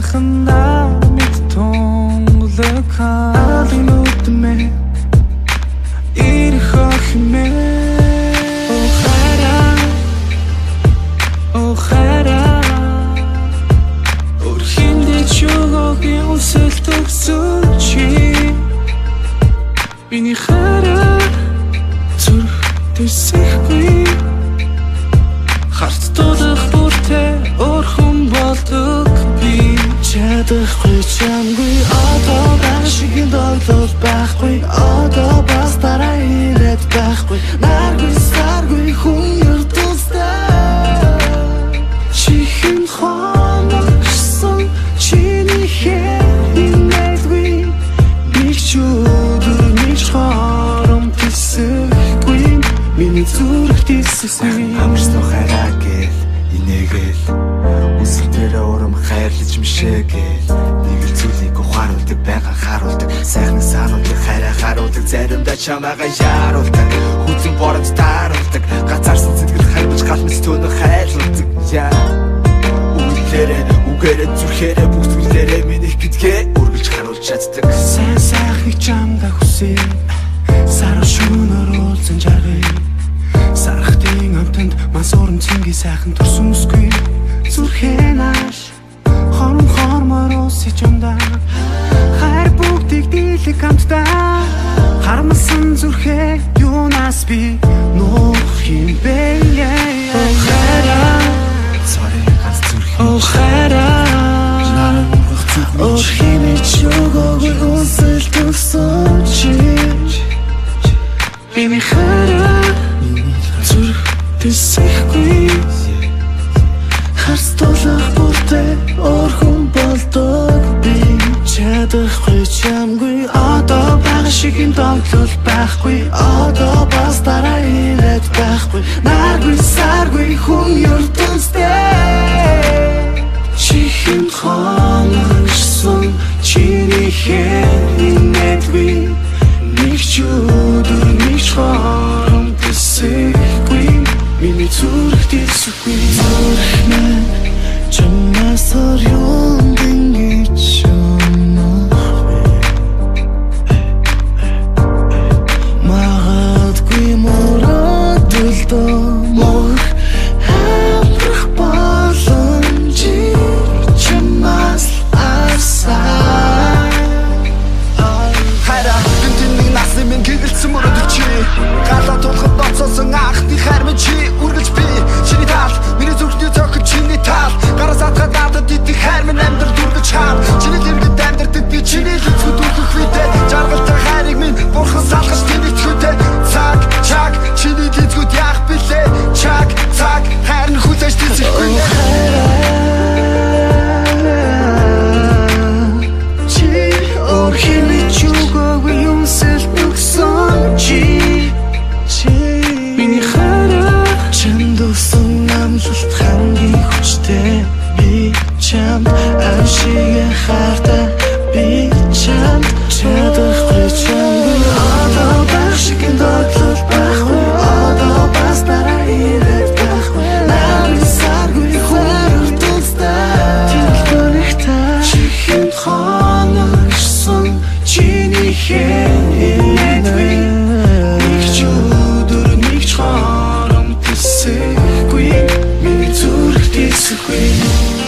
сайхнаа мэд тунглаг хаалын үтмэ ирэх хэмэ охара охара өрхиндэ чугогийн үсэлт өгсөч чи Миний хаа миний зүрх тисэхгүй амарсан хараа гэл инээгээл үсэл дээр урам хайрлаж мишээгээл. Нэг л зүйлийг ухааруулдаг байгаа харуулдаг. Сайхан сануулдаг хараа харуулдаг. Заримдаа чамаага яаруулдаг хүзэн бород тааруулдаг. Гацаарсан сэтгэл хармж галмж төөнө хайлуулдаг яа. Үгээрээ үгээрээ зүрхээрээ бүх зүйлээрээ минийх гэдгээ үргэлж харуулж чаддаг. Сайн сайхыг чамда хүсээ Сарав шүүнөр уулзан жаргая Сарахтын амтанд мансуурн цэнги сайхан турсүнсгүй Зүрхээ нааш Хорон хормор уусч юмда Хайр бүгдийг дийлэг амтдаа Харамсан зүрхээ юунаас би байхгүй Одоо бас дараа ирээд байхгүй. Наргүй саргүй хүн ертөнцтэй Чихэн хоногсон чиний хэнэтгүй Нэг ч өдөр нэг ч хором тэсэхгүй Миний зүрх тэсэхгүй Зүрх минь чамаас орён дингэж өнөхвэ хаар Чиний дэргэд амьдртад би чиний л эцгүүд үргэх үедээ. Жаргалтай хайрыг минь бурхан салгаж тэнэгдэхүйдээ Цаг чаг чиний эцгүүд яах билээ Чаг цаг хайр нь хүлээж тэлсэхгүй Чи охины чугаагүй юмсэл төгсөн чи? Чи Миний хараа чамд усан намлалт хамгийн хүчтэй би чам шигэ харта би чам чадахгүй чам одоо байх шиг дөрлөл байхгүй одоо бас дараа ирэх байхгүй нарын саргүй хөрөх тустай. Тэлгэрэх та чихэн хоногсон чиний хэн инэдгүй нэг ч өдөр нэг ч хоорон тисэхгүй миний зүрх тисэхгүй